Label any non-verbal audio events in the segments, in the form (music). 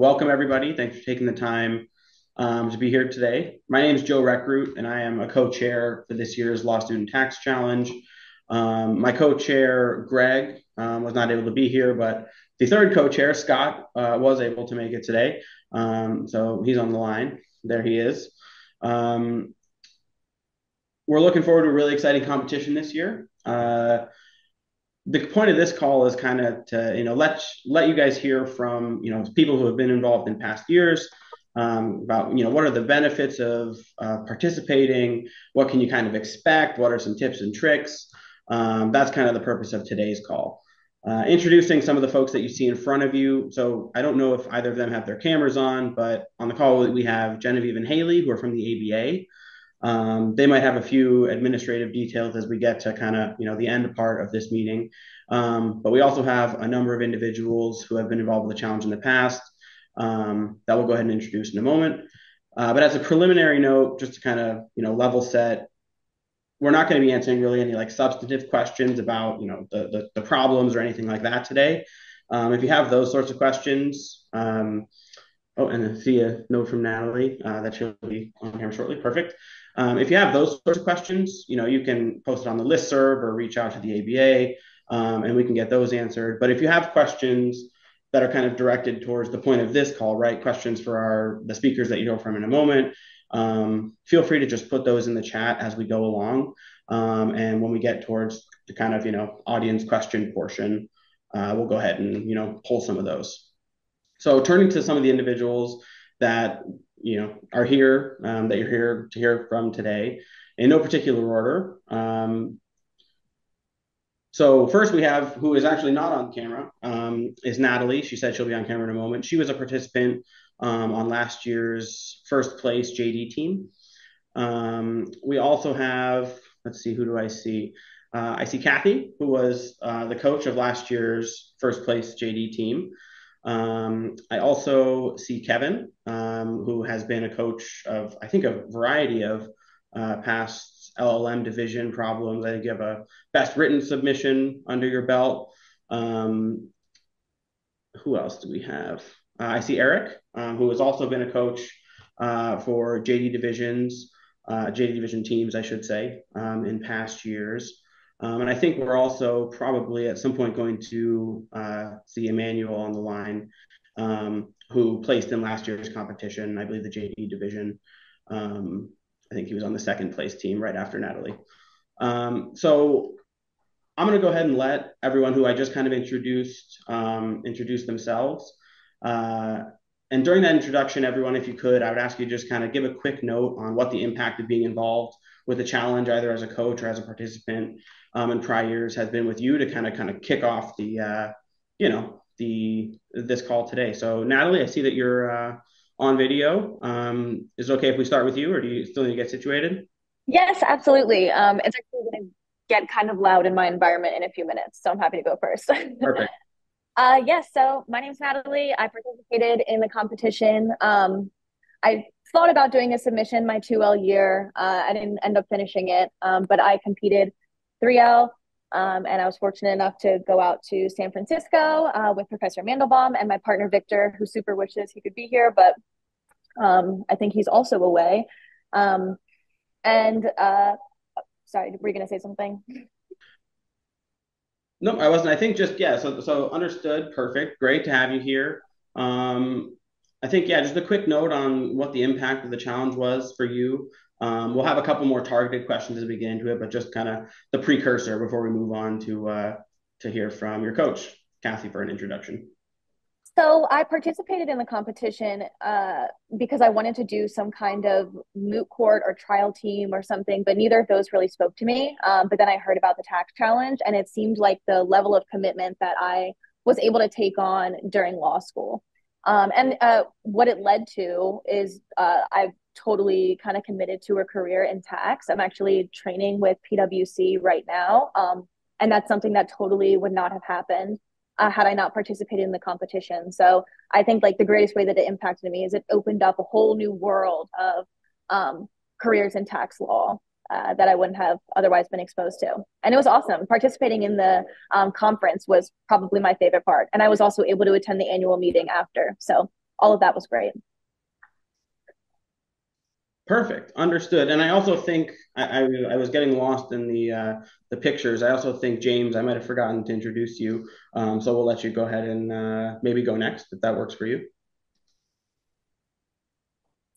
welcome everybody. Thanks for taking the time um, to be here today. My name is Joe Recruit, and I am a co-chair for this year's Law Student Tax Challenge. Um, my co-chair, Greg, um, was not able to be here, but the third co-chair, Scott, uh, was able to make it today. Um, so he's on the line. There he is. Um, we're looking forward to a really exciting competition this year. Uh, the point of this call is kind of to you know let let you guys hear from you know people who have been involved in past years um, about you know what are the benefits of uh, participating what can you kind of expect what are some tips and tricks? Um, that's kind of the purpose of today's call. Uh, introducing some of the folks that you see in front of you. So i don't know if either of them have their cameras on but on the call we have genevieve and haley who are from the aba um, they might have a few administrative details as we get to kind of you know the end part of this meeting. Um, but we also have a number of individuals who have been involved with the challenge in the past um, that we'll go ahead and introduce in a moment. Uh, but as a preliminary note, just to kind of you know level set, we're not going to be answering really any like substantive questions about you know the the, the problems or anything like that today. Um, if you have those sorts of questions, um, oh, and I see a note from Natalie uh, that she'll be on here shortly. Perfect. Um, if you have those sorts of questions, you know, you can post it on the list serve or reach out to the ABA um, and we can get those answered. But if you have questions that are kind of directed towards the point of this call, right? Questions for our the speakers that you know from in a moment. Um, feel free to just put those in the chat as we go along. Um, and when we get towards the kind of, you know, audience question portion, uh, we'll go ahead and, you know, pull some of those. So turning to some of the individuals that you know are here um, that you're here to hear from today in no particular order. Um, so first we have who is actually not on camera um, is Natalie. She said she'll be on camera in a moment. She was a participant um, on last year's first place JD team. Um, we also have let's see who do I see. Uh, I see Kathy, who was uh, the coach of last year's first place JD team. Um, I also see Kevin, um, who has been a coach of, I think, a variety of uh, past LLM division problems. I think you have a best written submission under your belt. Um, who else do we have? Uh, I see Eric, um, who has also been a coach uh, for JD divisions, uh, JD division teams, I should say, um, in past years. Um, and I think we're also probably at some point going to uh, see Emmanuel on the line, um, who placed in last year's competition, I believe the JD division. Um, I think he was on the second place team right after Natalie. Um, so I'm going to go ahead and let everyone who I just kind of introduced um, introduce themselves. Uh, and during that introduction, everyone, if you could, I would ask you to just kind of give a quick note on what the impact of being involved with a challenge, either as a coach or as a participant, um, in prior years has been with you to kind of kind of kick off the uh, you know the this call today. So Natalie, I see that you're uh, on video. Um, is it okay if we start with you, or do you still need to get situated? Yes, absolutely. Um, it's actually going to get kind of loud in my environment in a few minutes, so I'm happy to go first. (laughs) Perfect. Uh, yes, so my name's Natalie. I participated in the competition. Um, I thought about doing a submission my 2L year. Uh, I didn't end up finishing it, um, but I competed 3L. Um, and I was fortunate enough to go out to San Francisco uh, with Professor Mandelbaum and my partner Victor, who super wishes he could be here, but um, I think he's also away. Um, and uh, sorry, were you going to say something? No, I wasn't. I think just yeah. So so understood. Perfect. Great to have you here. Um, I think yeah. Just a quick note on what the impact of the challenge was for you. Um, we'll have a couple more targeted questions as we get into it, but just kind of the precursor before we move on to uh, to hear from your coach, Kathy, for an introduction. So I participated in the competition uh, because I wanted to do some kind of moot court or trial team or something, but neither of those really spoke to me. Um, but then I heard about the tax challenge, and it seemed like the level of commitment that I was able to take on during law school. Um, and uh, what it led to is uh, I've totally kind of committed to a career in tax. I'm actually training with PwC right now. Um, and that's something that totally would not have happened uh, had I not participated in the competition. So I think like the greatest way that it impacted me is it opened up a whole new world of um, careers in tax law. Uh, that I wouldn't have otherwise been exposed to. And it was awesome. Participating in the um, conference was probably my favorite part. And I was also able to attend the annual meeting after. So all of that was great. Perfect, understood. And I also think I, I, I was getting lost in the uh, the pictures. I also think James, I might have forgotten to introduce you, um, so we'll let you go ahead and uh, maybe go next if that works for you.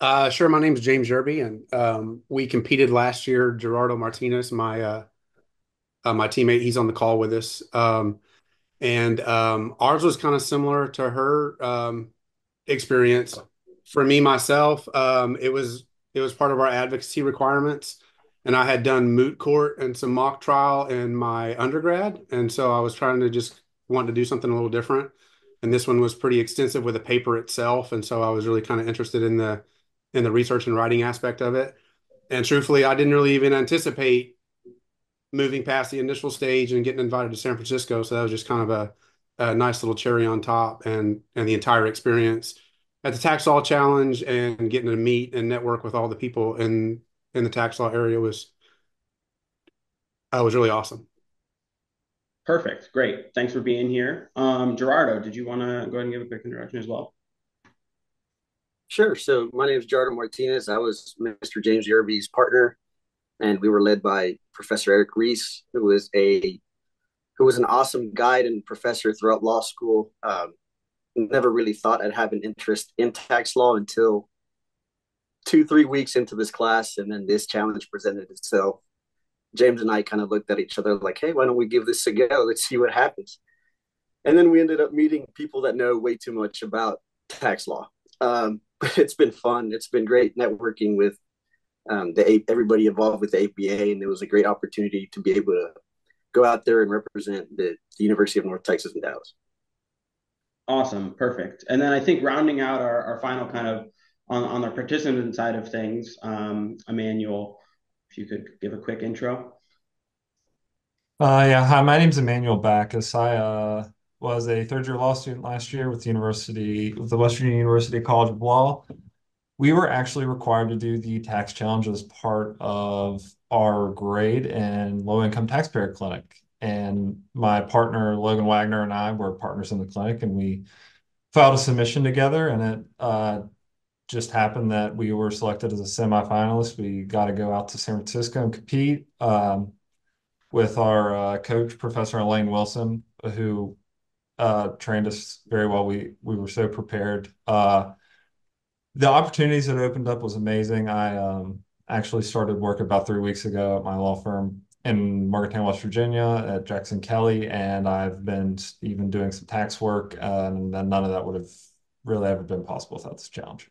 Uh, sure. My name is James Yerby, and um, we competed last year. Gerardo Martinez, my uh, uh, my teammate, he's on the call with us. Um, and um, ours was kind of similar to her um, experience. For me myself, um, it was it was part of our advocacy requirements, and I had done moot court and some mock trial in my undergrad, and so I was trying to just want to do something a little different. And this one was pretty extensive with the paper itself, and so I was really kind of interested in the in the research and writing aspect of it. And truthfully, I didn't really even anticipate moving past the initial stage and getting invited to San Francisco. So that was just kind of a, a nice little cherry on top, and and the entire experience at the tax law challenge and getting to meet and network with all the people in in the tax law area was uh, was really awesome. Perfect, great. Thanks for being here, um, Gerardo. Did you want to go ahead and give a quick introduction as well? Sure. So my name is Gerardo Martinez. I was Mr. James Yerby's partner, and we were led by Professor Eric Reese, who was a who was an awesome guide and professor throughout law school. Um, never really thought I'd have an interest in tax law until two, three weeks into this class, and then this challenge presented itself. James and I kind of looked at each other like, "Hey, why don't we give this a go? Let's see what happens." And then we ended up meeting people that know way too much about tax law. Um, (laughs) but it's been fun. It's been great networking with um, the everybody involved with the ABA, and it was a great opportunity to be able to go out there and represent the, the University of North Texas in Dallas. Awesome, perfect. And then I think rounding out our, our final kind of on, on the participant side of things, um, Emmanuel, if you could give a quick intro. Uh, yeah, hi, my name is Emmanuel Backus. I uh, was a third year law student last year with the University, with the West Virginia University College of Law. We were actually required to do the tax challenge as part of our grade in low income taxpayer clinic and my partner Logan Wagner and I were partners in the clinic, and we filed a submission together, and it uh, just happened that we were selected as a semifinalist. We got to go out to San Francisco and compete um, with our uh, coach, Professor Elaine Wilson, who uh, trained us very well. We we were so prepared. Uh, the opportunities that opened up was amazing. I um, actually started work about three weeks ago at my law firm in Morgantown, West Virginia at Jackson Kelly, and I've been even doing some tax work, and none of that would have really ever been possible without this challenge.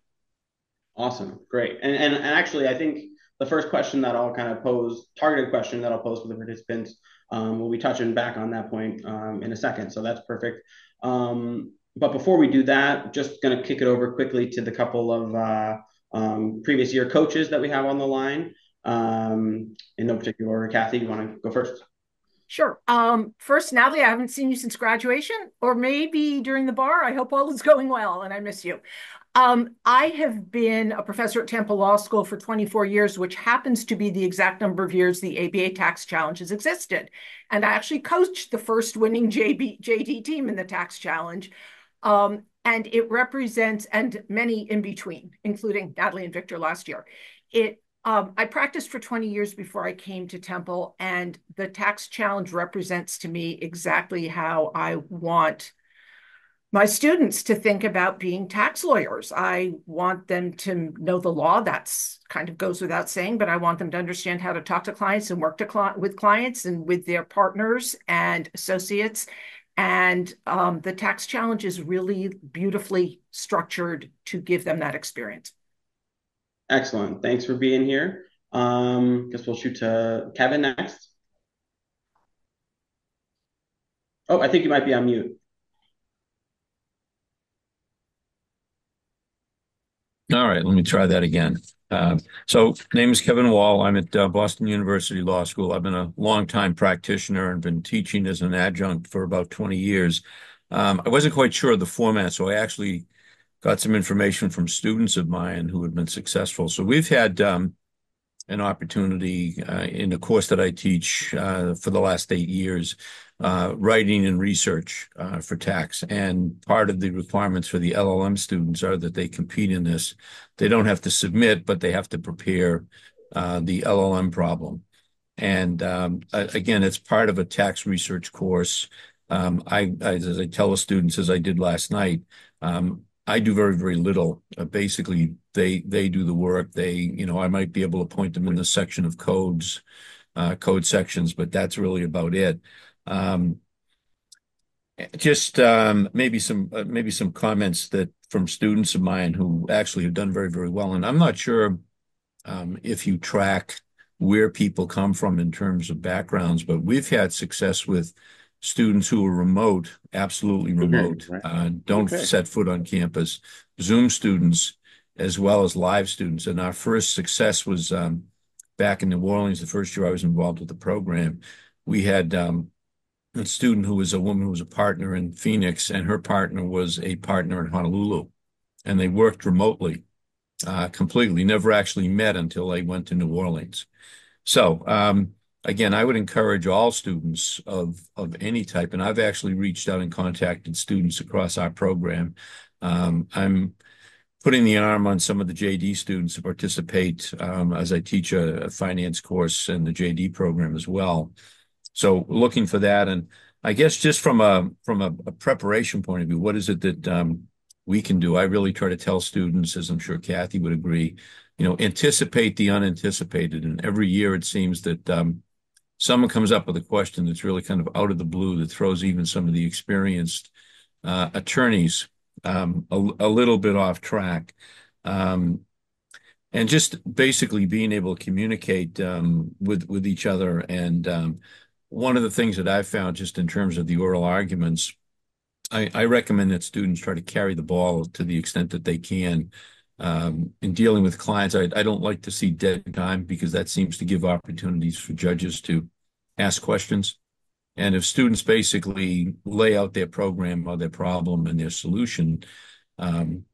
Awesome, great, and and, and actually, I think the first question that I'll kind of pose, targeted question that I'll pose for the participants, um, we'll be touching back on that point um, in a second, so that's perfect. Um, but before we do that, just going to kick it over quickly to the couple of uh, um, previous year coaches that we have on the line. Um, in no particular order, Kathy, you want to go first? Sure. Um, first, Natalie, I haven't seen you since graduation, or maybe during the bar. I hope all is going well, and I miss you. Um, I have been a professor at Temple Law School for 24 years, which happens to be the exact number of years the ABA tax challenge has existed. And I actually coached the first winning JB, JD team in the tax challenge. Um, and it represents, and many in between, including Natalie and Victor last year. It um, I practiced for 20 years before I came to Temple, and the tax challenge represents to me exactly how I want my students to think about being tax lawyers. I want them to know the law. That's kind of goes without saying, but I want them to understand how to talk to clients and work with clients and with their partners and associates. And um, the tax challenge is really beautifully structured to give them that experience. Excellent. Thanks for being here. Um, guess we'll shoot to Kevin next. Oh, I think you might be on mute. All right, let me try that again. Uh, so, name is Kevin Wall. I'm at uh, Boston University Law School. I've been a longtime practitioner and been teaching as an adjunct for about 20 years. Um, I wasn't quite sure of the format, so I actually got some information from students of mine who had been successful. So we've had um, an opportunity uh, in the course that I teach uh, for the last eight years, uh, writing and research uh, for tax. And part of the requirements for the LLM students are that they compete in this. They don't have to submit, but they have to prepare uh, the LLM problem. And um, again, it's part of a tax research course. Um, I, as I tell the students, as I did last night, um, I do very, very little. Uh, basically, they they do the work. They, you know, I might be able to point them in the section of codes, uh, code sections, but that's really about it. Um, just um, maybe some uh, maybe some comments that from students of mine who actually have done very, very well. And I'm not sure um, if you track where people come from in terms of backgrounds, but we've had success with students who are remote, absolutely remote, right. uh, don't okay. set foot on campus, Zoom students, as well as live students. And our first success was um, back in New Orleans, the first year I was involved with the program. We had um, a student who was a woman who was a partner in Phoenix, and her partner was a partner in Honolulu. And they worked remotely uh, completely, never actually met until they went to New Orleans. So, um, again, I would encourage all students of of any type, and I've actually reached out and contacted students across our program. Um, I'm putting the arm on some of the JD students to participate um, as I teach a, a, finance course in the JD program as well. So looking for that, and I guess just from a from a, a preparation point of view, what is it that um, we can do? I really try to tell students, as I'm sure Kathy would agree, you know, anticipate the unanticipated. And every year it seems that um, someone comes up with a question that's really kind of out of the blue that throws even some of the experienced uh, attorneys um, a, a, little bit off track. Um, and just basically being able to communicate um, with with each other. And um, one of the things that I've found, just in terms of the oral arguments, I, I recommend that students try to carry the ball to the extent that they can. Um, in dealing with clients, I, I, don't like to see dead time because that seems to give opportunities for judges to ask questions. And if students basically lay out their program or their problem and their solution, um,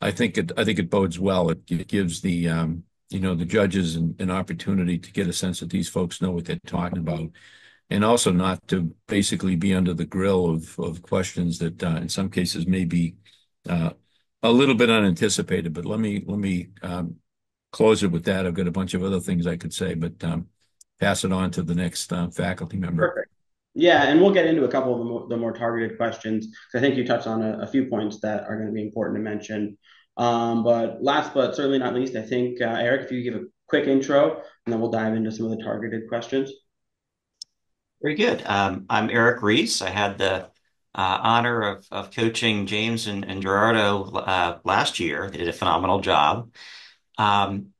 I think it I think it bodes well. It, it gives the um, you know the judges an, an, opportunity to get a sense that these folks know what they're talking about, and also not to basically be under the grill of of questions that uh, in some cases may be uh, a little bit unanticipated. But let me let me um, close it with that. I've got a bunch of other things I could say, but um, pass it on to the next uh, faculty member. Perfect. Yeah, and we'll get into a couple of the more, the more targeted questions. I think you touched on a, a, few points that are going to be important to mention. Um, but last but certainly not least, I think, uh, Eric, if you give a quick intro, and then we'll dive into some of the targeted questions. Very good. Um, I'm Eric Reese. I had the uh, honor of, of coaching James and, and Gerardo uh, last year. They did a phenomenal job. Um,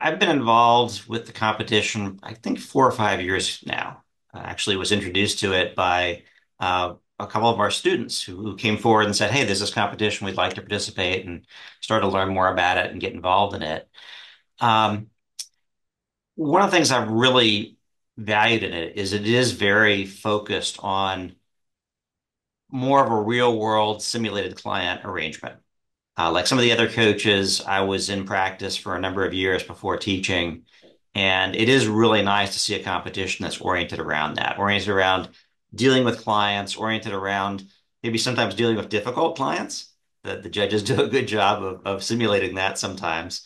I've been involved with the competition, I think, four or five years now. I actually was introduced to it by uh, a couple of our students who, who, came forward and said, "Hey, there's this competition. We'd like to participate," and started to learn more about it and get involved in it. Um, one of the things I've really valued in it is it is very focused on more of a real world simulated client arrangement. Uh, like some of the other coaches, I was in practice for a number of years before teaching. And it is really nice to see a competition that's oriented around that, oriented around dealing with clients, oriented around maybe sometimes dealing with difficult clients. That the judges (laughs) do a good job of, of simulating that sometimes.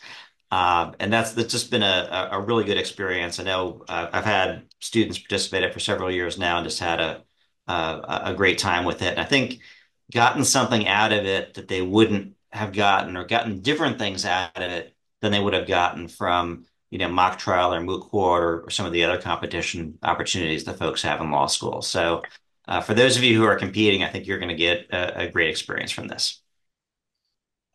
Um, and that's that's just been a, a really good experience. I know uh, I've had students participate for several years now and just had a a, a great time with it. And I think gotten something out of it that they wouldn't have gotten or gotten different things out of it than they would have gotten from you know mock trial or moot court or, or some of the other competition opportunities that folks have in law school. So uh, for those of you who are competing, I think you're going to get a, a, great experience from this.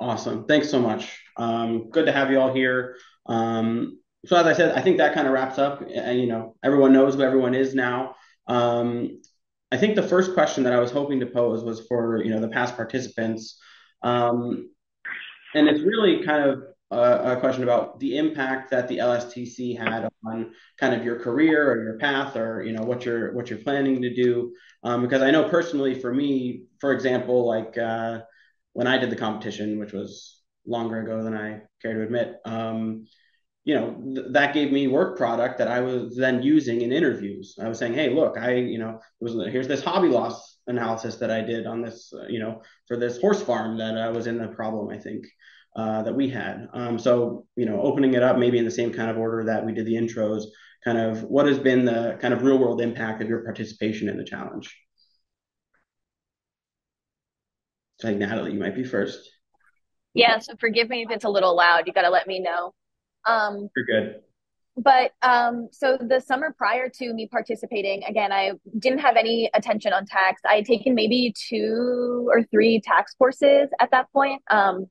Awesome. Thanks so much. Um, good to have you all here. Um, so as I said, I think that kind of wraps up. And you know, everyone knows who everyone is now. Um, I think the first question that I was hoping to pose was for you know the past participants, um, and it's really kind of a, a, question about the impact that the LSTC had on kind of your career or your path or you know what you're what you're planning to do. Um, because I know personally for me, for example, like uh, when I did the competition, which was longer ago than I care to admit. Um, you know, th- that gave me work product that I was then using in interviews. I was saying, hey, look, I, you know, was here's this hobby loss analysis that I did on this, uh, you know, for this horse farm that I was in the problem, I think, uh, that we had. Um, so, you know, opening it up maybe in the same kind of order that we did the intros, kind of what has been the kind of real world impact of your participation in the challenge? So, like Natalie, you might be first. Yeah, so forgive me if it's a little loud. You got to let me know. Um, You're good. But um, so the summer prior to me participating, again, I didn't have any attention on tax. I had taken maybe two or three tax courses at that point. Um,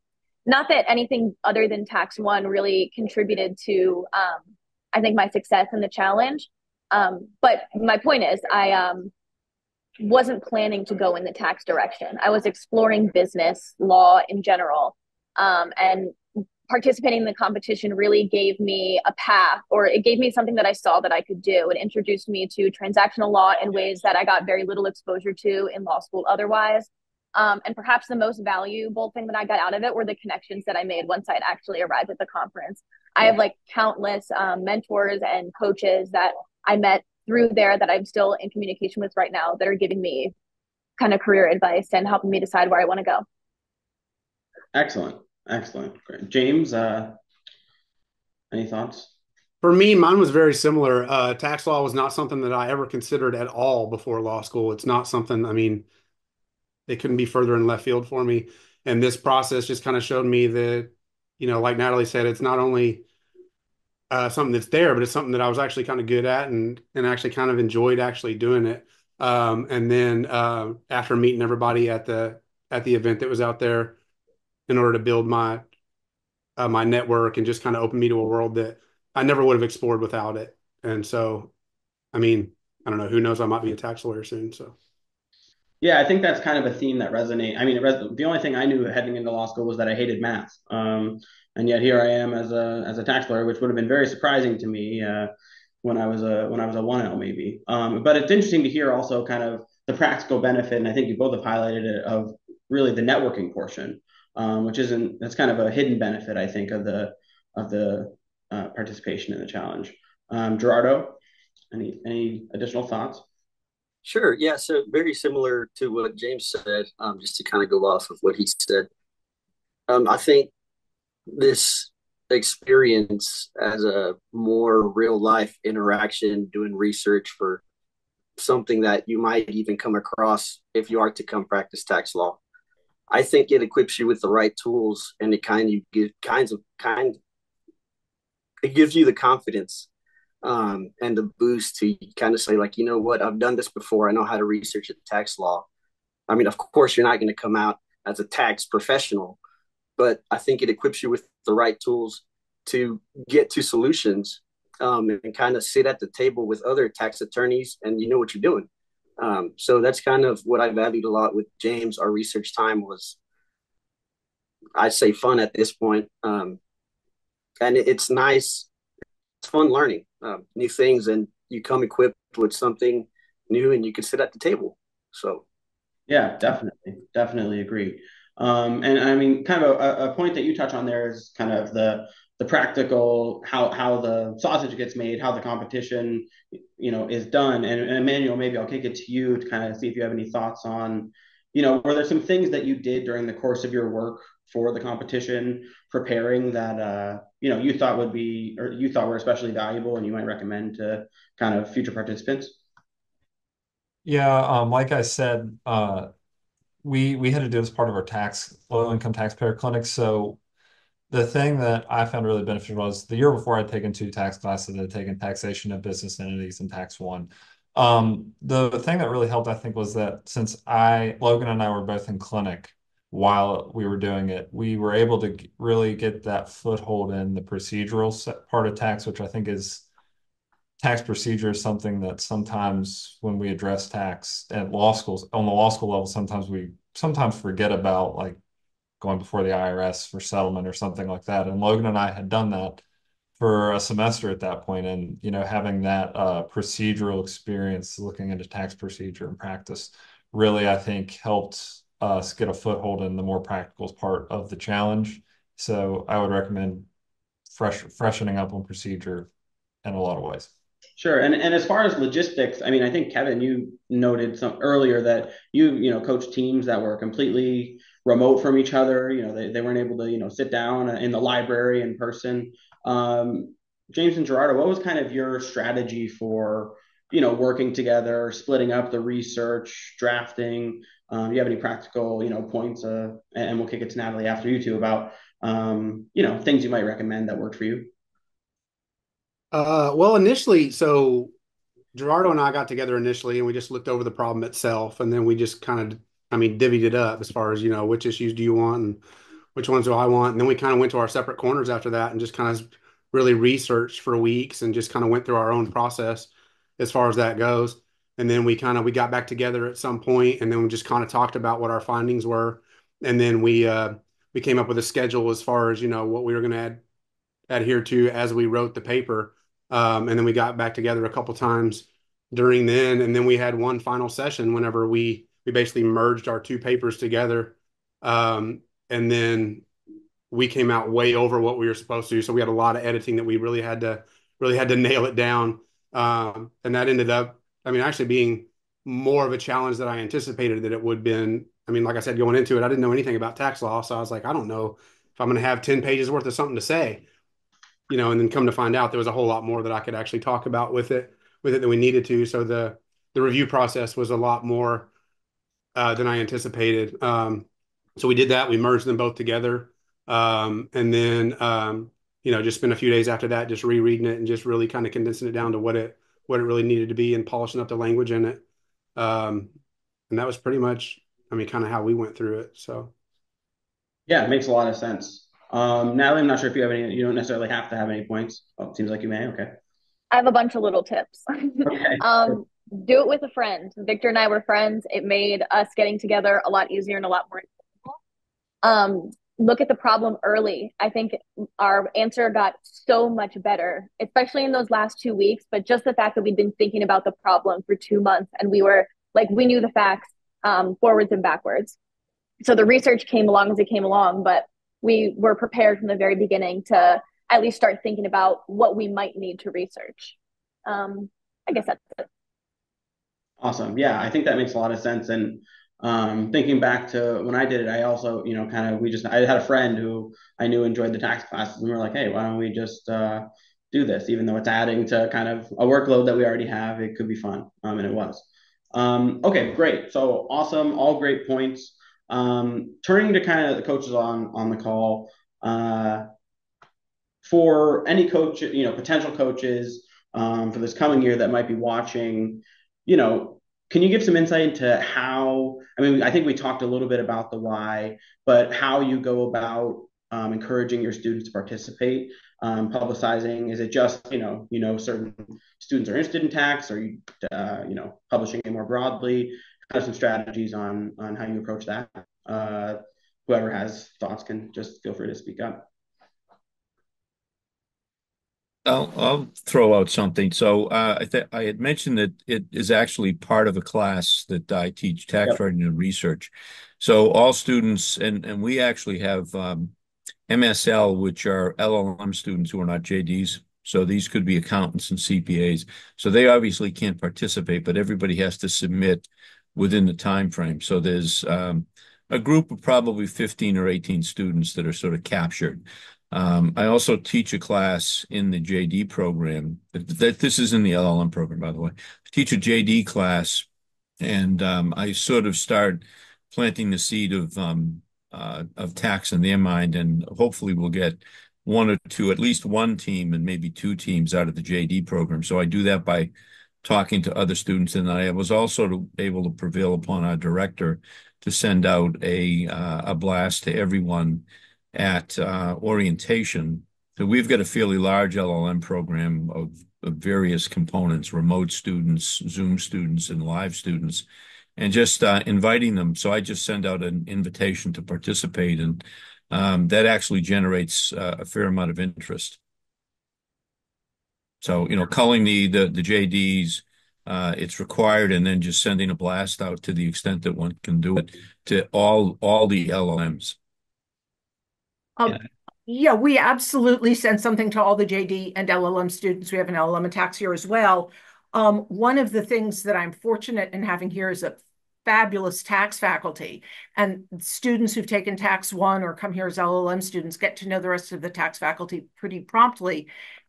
not that anything other than tax one really contributed to, um, I think, my success in the challenge. Um, but my point is, I um, wasn't planning to go in the tax direction. I was exploring business law in general. Um, and participating in the competition really gave me a path or it gave me something that I saw that I could do. It introduced me to transactional law in ways that I got very little exposure to in law school otherwise. Um, and perhaps the most valuable thing that I got out of it were the connections that I made once I'd actually arrived at the conference. I have like countless um, mentors and coaches that I met through there that I'm still in communication with right now that are giving me kind of career advice and helping me decide where I want to go. Excellent. Excellent. Great. James, uh, any thoughts? For me, mine was very similar. Uh, tax law was not something that I ever considered at all before law school. It's not something, I mean, it couldn't be further in left field for me. And this process just kind of showed me that, you know, like Natalie said, it's not only uh, something that's there, but it's something that I was actually kind of good at and and actually kind of enjoyed actually doing it. Um, and then uh, after meeting everybody at the at the event that was out there, in order to build my uh, my network and just kind of open me to a world that I never would have explored without it. And so, I mean, I don't know. Who knows? I might be a tax lawyer soon. So. Yeah, I think that's kind of a theme that resonates. I mean, res- the only thing I knew heading into law school was that I hated math, um, and yet here I am as a as a tax lawyer, which would have been very surprising to me uh, when I was a when I was a one L maybe. Um, but it's interesting to hear also kind of the practical benefit, and I think you both have highlighted it of really the networking portion um, which isn't that's kind of a hidden benefit I think of the of the uh, participation in the challenge. Um, Gerardo, any any additional thoughts? Sure. Yeah. So very similar to what James said. Um, just to kind of go off of what he said. Um, I think this experience as a more real life interaction, doing research for something that you might even come across if you are to come practice tax law I think it equips you with the right tools and it kind of give kinds of kind it gives you the confidence um, and the boost to kind of say like you know what I've done this before I know how to research the tax law. I mean of course you're not going to come out as a tax professional, but I think it equips you with the right tools to get to solutions um, and kind of sit at the table with other tax attorneys and you know what you're doing. Um, so that's kind of what I valued a lot with James. Our research time was, I'd say, fun at this point, um, and it's nice. It's fun learning uh, new things, and you come equipped with something new, and you can sit at the table. So, yeah, definitely, definitely agree. Um, and I mean, kind of a, a point that you touch on there is kind of the the practical how how the sausage gets made, how the competition you know is done. And, and Emmanuel, maybe I'll kick it to you to kind of see if you have any thoughts on, you know, were there some things that you did during the course of your work for the competition, preparing that uh, you know you thought would be or you thought were especially valuable, and you might recommend to kind of future participants? Yeah, um, like I said, uh, we we had to do as part of our tax low income taxpayer clinic. So the thing that I found really beneficial was the year before I'd taken two tax classes, I'd taken taxation of business entities and tax one. Um, the thing that really helped, I think, was that since I, Logan and I were both in clinic while we were doing it, we were able to really get that foothold in the procedural part of tax, which I think is tax procedure is something that sometimes when we address tax at law schools, on the law school level, sometimes we sometimes forget about like going before the IRS for settlement or something like that. And Logan and I had done that for a semester at that point, and you know, having that uh, procedural experience, looking into tax procedure and practice, really, I think helped us get a foothold in the more practical part of the challenge. So I would recommend fresh freshening up on procedure in a lot of ways. Sure. And and as far as logistics, I mean, I think Kevin, you noted some earlier that you, you know, coach teams that were completely remote from each other. You know, they, they weren't able to, you know, sit down in the library in person. Um, James and Gerardo, what was kind of your strategy for, you know, working together, splitting up the research, drafting? Um, you have any practical, you know, points? Uh, and we'll kick it to Natalie after you two about, um, you know, things you might recommend that worked for you. Uh, well, initially, so Gerardo and I got together initially, and we just looked over the problem itself, and then we just kind of, I mean, divvied it up as far as you know, which issues do you want, and which ones do I want, and then we kind of went to our separate corners after that, and just kind of really researched for weeks, and just kind of went through our own process as far as that goes, and then we kind of we got back together at some point, and then we just kind of talked about what our findings were, and then we uh, we came up with a schedule as far as you know what we were going to ad- adhere to as we wrote the paper. Um, and then we got back together a couple times during then, and then we had one final session whenever we we basically merged our two papers together, um, and then we came out way over what we were supposed to. So we had a lot of editing that we really had to really had to nail it down, um, and that ended up, I mean, actually being more of a challenge than I anticipated that it would been. I mean, like I said, going into it, I didn't know anything about tax law, so I was like, I don't know if I'm going to have ten pages worth of something to say you know, and then come to find out there was a whole lot more that I could actually talk about with it with it than we needed to. So the the review process was a lot more than I anticipated. Um, so we did that. We merged them both together, um, and then um, you know just spent a few days after that just rereading it and just really kind of condensing it down to what it what it really needed to be and polishing up the language in it. Um, and that was pretty much, I mean, kind of how we went through it. So. Yeah, it makes a lot of sense. Um, Natalie, I'm not sure if you have any. You don't necessarily have to have any points. Oh, it seems like you may. Okay. I have a bunch of little tips. Okay. (laughs) do it with a friend. Victor and I were friends. It made us getting together a lot easier and a lot more. Um, look at the problem early. I think our answer got so much better, especially in those last two weeks. But just the fact that we'd been thinking about the problem for two months and we were like, we knew the facts um, forwards and backwards. So the research came along as it came along, but we were prepared from the very beginning to at least start thinking about what we might need to research. Um, I guess that's it. Awesome. Yeah, I think that makes a lot of sense. And um, thinking back to when I did it, I also, you know, kind of, we just, I had a friend who I knew enjoyed the tax classes, and we were like, hey, why don't we just uh, do this? Even though it's adding to kind of a workload that we already have, it could be fun. Um, and it was. Um, okay, great. So awesome. All great points. Um, turning to kind of the coaches on on the call, uh, for any coach, you know, potential coaches um, for this coming year that might be watching, you know, can you give some insight into how? I mean, I think we talked a little bit about the why, but how you go about um, encouraging your students to participate, um, publicizing? Is it just you know you know certain students are interested in tax, or you uh, you know publishing it more broadly? kind of some strategies on on how you approach that. Uh, whoever has thoughts can just feel free to speak up. I'll, I'll throw out something. So uh, I th I had mentioned that it is actually part of a class that I teach tax yep. writing and research. So all students, and and we actually have um, MSL, which are LLM students who are not JDs. So these could be accountants and CPAs. So they obviously can't participate, but everybody has to submit within the time frame. So there's um, a group of probably 15 or 18 students that are sort of captured. Um, I also teach a class in the JD program. That this is in the LLM program, by the way. I teach a JD class, and um, I sort of start planting the seed of um, uh, of tax in their mind, and hopefully we'll get one or two, at least one team, and maybe two teams out of the JD program. So I do that by talking to other students, and I was also able to prevail upon our director to send out a uh, a blast to everyone at uh, orientation. So we've got a fairly large LLM program of, of various components: remote students, Zoom students, and live students, and just uh, inviting them. So I just send out an invitation to participate, and um, that actually generates uh, a fair amount of interest. So, you know, culling the the, the JDs, uh, it's required, and then just sending a blast out to the extent that one can do it to all all the LLMs. Um, Yeah, we absolutely send something to all the JD and LLM students. We have an LLM tax here as well. Um, one of the things that I'm fortunate in having here is a fabulous tax faculty. And students who've taken tax one or come here as LLM students get to know the rest of the tax faculty pretty promptly.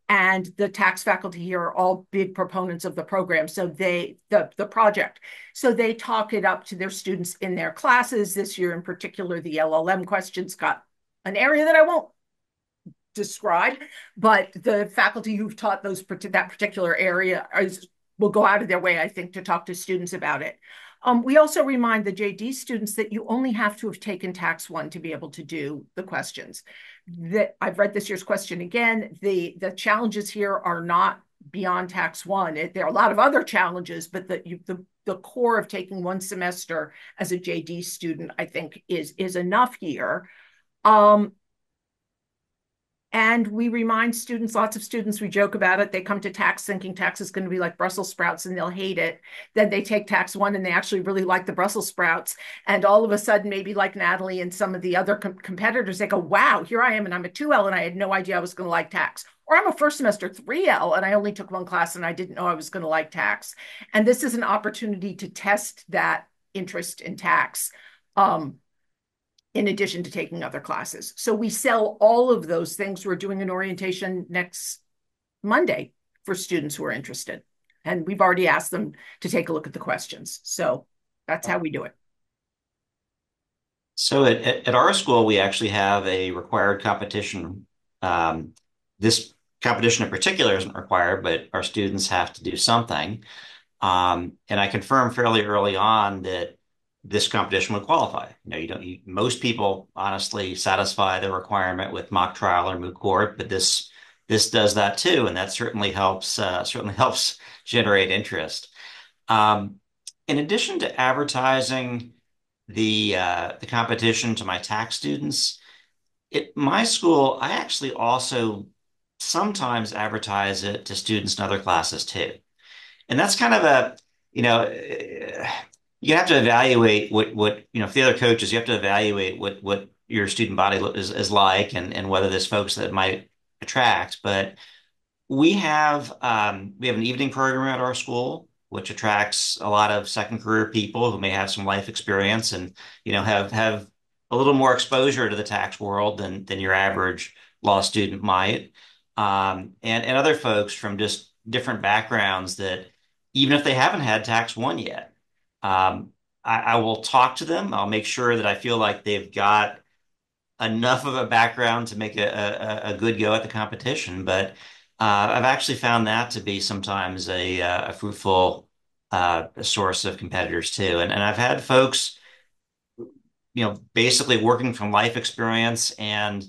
And the tax faculty here are all big proponents of the program. So they, the, the project. So they talk it up to their students in their classes. This year in particular, the LLM questions got an area that I won't describe, but the faculty who've taught those that particular area is, will go out of their way, I think, to talk to students about it. Um, we also remind the JD students that you only have to have taken tax one to be able to do the questions. That I've read this year's question again. The the challenges here are not beyond tax one. It, there are a lot of other challenges, but the, you, the the core of taking one semester as a JD student, I think, is is enough here. Um, and we remind students, lots of students, we joke about it. They come to tax thinking tax is going to be like Brussels sprouts and they'll hate it. Then they take tax one and they actually really like the Brussels sprouts. And all of a sudden, maybe like Natalie and some of the other com competitors, they go, wow, here I am and I'm a 2L and I had no idea I was going to like tax. Or I'm a first semester 3L and I only took one class and I didn't know I was going to like tax. And this is an opportunity to test that interest in tax. Um, in addition to taking other classes. So we sell all of those things. We're doing an orientation next Monday for students who are interested. And we've already asked them to take a look at the questions. So that's how we do it. So at, at our school, we actually have a required competition. Um, this competition in particular isn't required, but our students have to do something. Um, and I confirmed fairly early on that this competition would qualify. You know, you don't. You, most people honestly satisfy the requirement with mock trial or moot court, but this this does that too, and that certainly helps. Uh, certainly (laughs) helps generate interest. Um, in addition to advertising the uh, the competition to my tax students, at my school, I actually also sometimes advertise it to students in other classes too, and that's kind of a you know you have to evaluate what what you know if the other coaches you have to evaluate what what your student body is, is like and and whether there's folks that might attract. But we have um, we have an evening program at our school which attracts a lot of second career people who may have some life experience and you know have have a little more exposure to the tax world than than your average law student might. Um, and and other folks from just different backgrounds that even if they haven't had tax one yet um, I, I, will talk to them. I'll make sure that I feel like they've got enough of a background to make a, a, a good go at the competition. But uh, I've actually found that to be sometimes a, uh, a fruitful uh, source of competitors too. And, and I've had folks, you know, basically working from life experience and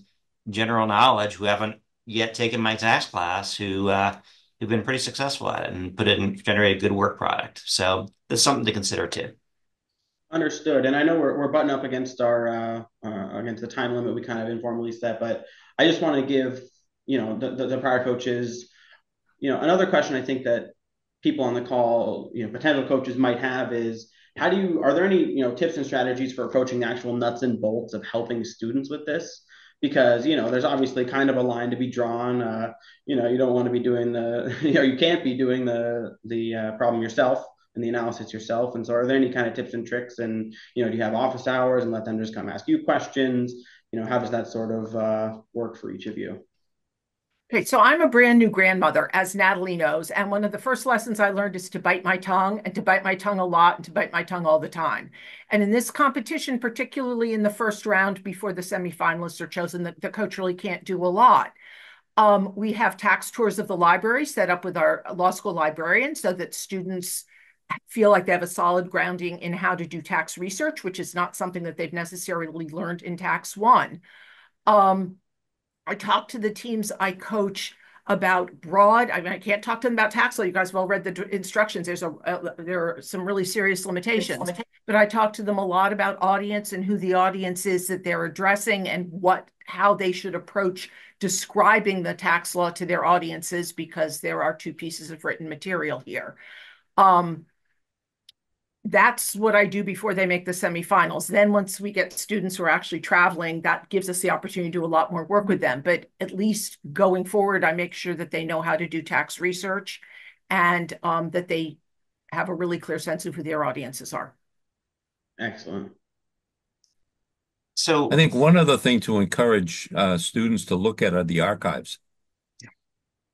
general knowledge who haven't yet taken my tax class who uh, who've been pretty successful at it and put it and generate a good work product. So that's something to consider too. Understood. And I know we're, we're up against our uh, uh, against the time limit we kind of informally set, but I just want to give you know the, the, the prior coaches you know another question I think that people on the call you know potential coaches might have is how do you are there any you know tips and strategies for approaching the actual nuts and bolts of helping students with this because you know there's obviously kind of a line to be drawn. Uh, you know, you don't want to be doing the, (laughs) you know, you can't be doing the the uh, problem yourself and the analysis yourself. And so, are there any kind of tips and tricks? And you know, do you have office hours and let them just come ask you questions? You know, how does that sort of uh, work for each of you? Okay, so I'm a brand new grandmother, as Natalie knows. And one of the first lessons I learned is to bite my tongue and to bite my tongue a lot and to bite my tongue all the time. And in this competition, particularly in the first round before the semifinalists are chosen, the, the coach really can't do a lot. Um, we have tax tours of the library set up with our law school librarian so that students feel like they have a solid grounding in how to do tax research, which is not something that they've necessarily learned in tax one. Um, I talk to the teams I coach about broad. I mean, I can't talk to them about tax law. You guys have all read the instructions. There's a, a there are some really serious limitations. But I talk to them a lot about audience and who the audience is that they're addressing and what how they should approach describing the tax law to their audiences because there are two pieces of written material here. Um, that's what I do before they make the semifinals. Then once we get students who are actually traveling, that gives us the opportunity to do a lot more work with them. But at least going forward, I make sure that they know how to do tax research and um, that they have a really clear sense of who their audiences are. Excellent. So I think one other thing to encourage uh, students to look at are the archives.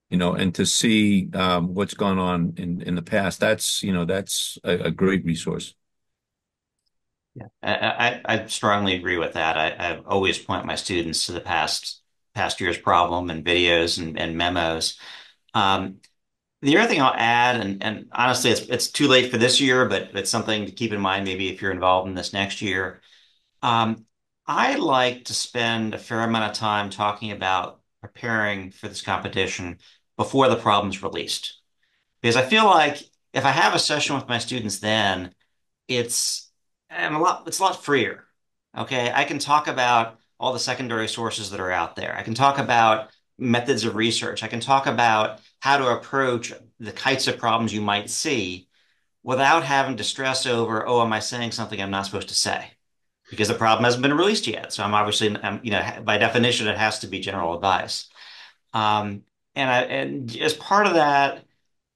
You know, and to see um, what's gone on in, in the past. That's, you know, that's a, a great resource. Yeah, I, I, strongly agree with that. I, I always point my students to the past past year's problem and videos and, and memos. Um, the other thing I'll add, and, and honestly, it's it's too late for this year, but it's something to keep in mind maybe if you're involved in this next year. Um, I like to spend a fair amount of time talking about preparing for this competition before the problem's released. Because I feel like if I have a session with my students then, it's I'm a lot it's a lot freer. Okay. I can talk about all the secondary sources that are out there. I can talk about methods of research. I can talk about how to approach the kinds of problems you might see without having to stress over, oh, am I saying something I'm not supposed to say? Because the problem hasn't been released yet. So I'm obviously, I'm, you know, by definition, it has to be general advice. Um, and I, and as part of that,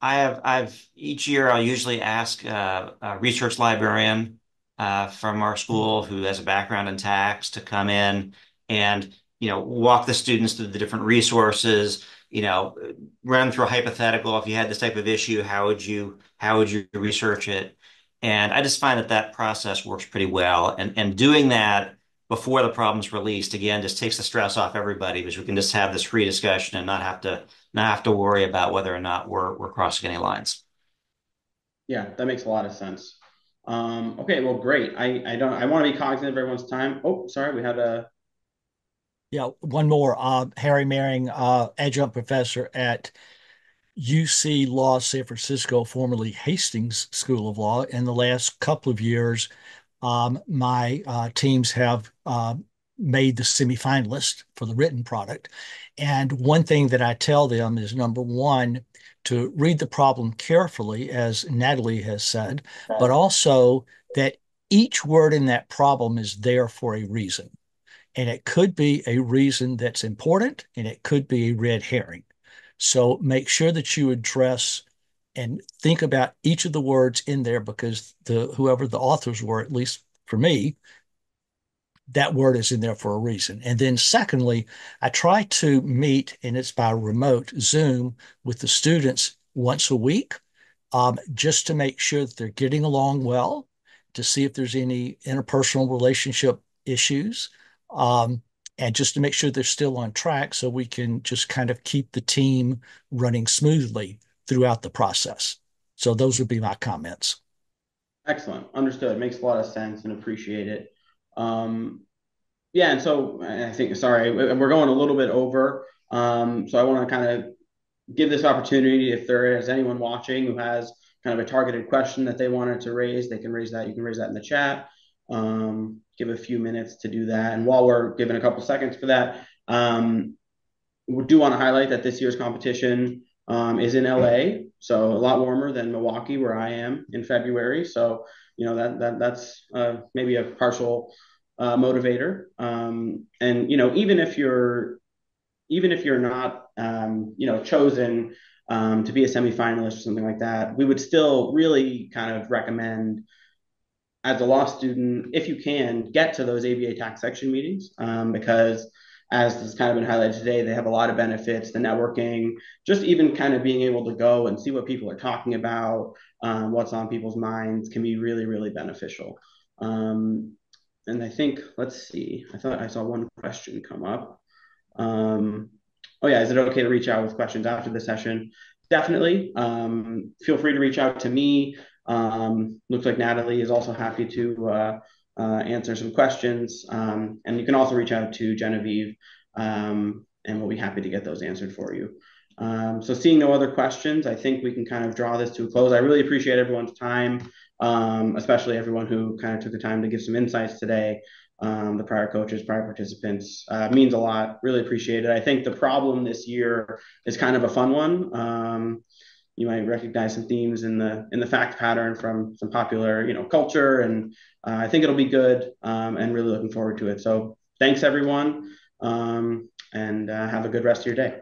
I have, I've each year I'll usually ask uh, a research librarian uh, from our school who has a background in tax to come in and you know walk the students through the different resources you know run through a hypothetical. If you had this type of issue how would you how would you research it? And i just find that that process works pretty well. And and doing that before the problem's released again just takes the stress off everybody because we can just have this free discussion and not have to not have to worry about whether or not we're we're crossing any lines yeah that makes a lot of sense um, okay, well, great. I, I don't I want to be cognizant of everyone's time. Oh, sorry, we had a yeah, one more. Uh, Harry Mehring, uh, adjunct professor at UC Law San Francisco, formerly Hastings School of Law. In the last couple of years, um, my uh, teams have uh, made the semifinalist for the written product. And one thing that I tell them is number one, to read the problem carefully, as Natalie has said, but also that each word in that problem is there for a reason. And it could be a reason that's important, and it could be a red herring. So make sure that you address and think about each of the words in there because the whoever the authors were, at least for me, that word is in there for a reason. And then secondly, I try to meet, and it's by remote Zoom with the students once a week, um, just to make sure that they're getting along well, to see if there's any interpersonal relationship issues, um, and just to make sure they're still on track so we can just kind of keep the team running smoothly throughout the process. So those would be my comments. Excellent. Understood. Makes a lot of sense and appreciate it. Um, yeah, and so I think, sorry, we're going a little bit over. Um, so I want to kind of give this opportunity if there is anyone watching who has kind of a targeted question that they wanted to raise, they can raise that. You can raise that in the chat. Um, give a few minutes to do that. And while we're giving a couple seconds for that, um, we do want to highlight that this year's competition um, is in LA, so a lot warmer than Milwaukee, where I am in February. So you know that that that's uh, maybe a partial uh, motivator. Um, and you know, even if you're even if you're not um, you know chosen um, to be a semifinalist or something like that, we would still really kind of recommend as a law student, if you can, get to those ABA tax section meetings um, because as has kind of been highlighted today, they have a lot of benefits, the networking, just even kind of being able to go and see what people are talking about, um, what's on people's minds can be really, really beneficial. Um, and I think, let's see, I thought I saw one question come up. Um, oh yeah, is it okay to reach out with questions after the session? Definitely. Um, feel free to reach out to me. Um, looks like Natalie is also happy to uh, uh, answer some questions. Um, and you can also reach out to Genevieve um, and we'll be happy to get those answered for you. Um, so seeing no other questions, I think we can kind of draw this to a close. I really appreciate everyone's time, um, especially everyone who kind of took the time to give some insights today. Um, the prior coaches, prior participants uh, means a lot. Really appreciate it. I think the problem this year is kind of a fun one. You might recognize some themes in the in the fact pattern from some popular you know culture, and uh, I think it'll be good. Um, and really looking forward to it. So thanks everyone, um, and uh, have a good rest of your day.